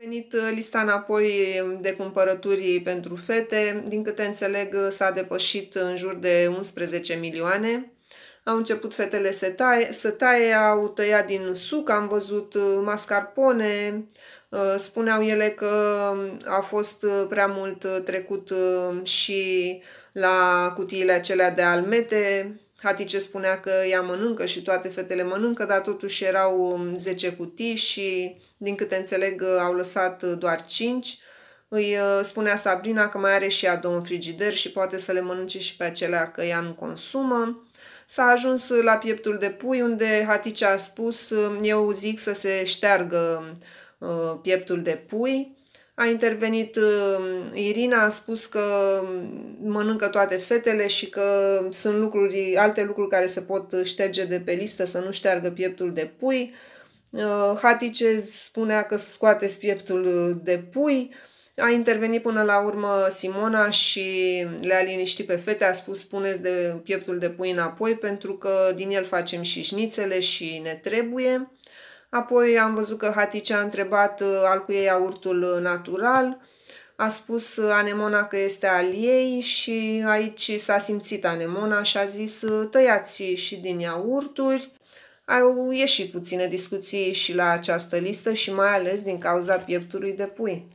venit uh, lista înapoi de cumpărături pentru fete. Din câte înțeleg, uh, s-a depășit în jur de 11 milioane. Au început fetele să taie, să taie, au tăiat din suc, am văzut uh, mascarpone, spuneau ele că a fost prea mult trecut și la cutiile acelea de almete. Hatice spunea că ea mănâncă și toate fetele mănâncă, dar totuși erau 10 um, cutii și, din câte înțeleg, au lăsat doar 5. Îi uh, spunea Sabrina că mai are și ea două în frigider și poate să le mănânce și pe acelea că ea nu consumă. S-a ajuns la pieptul de pui, unde Hatice a spus, eu zic să se șteargă uh, pieptul de pui, a intervenit uh, Irina, a spus că mănâncă toate fetele și că sunt lucruri, alte lucruri care se pot șterge de pe listă, să nu șteargă pieptul de pui. Uh, Hatice spunea că scoateți pieptul de pui. A intervenit până la urmă Simona și le-a liniștit pe fete, a spus puneți de pieptul de pui înapoi pentru că din el facem și șnițele și ne trebuie. Apoi am văzut că Hatice a întrebat uh, al cu ei iaurtul natural, a spus uh, Anemona că este al ei și aici s-a simțit Anemona și a zis uh, tăiați și din iaurturi. Au ieșit puține discuții și la această listă și mai ales din cauza pieptului de pui.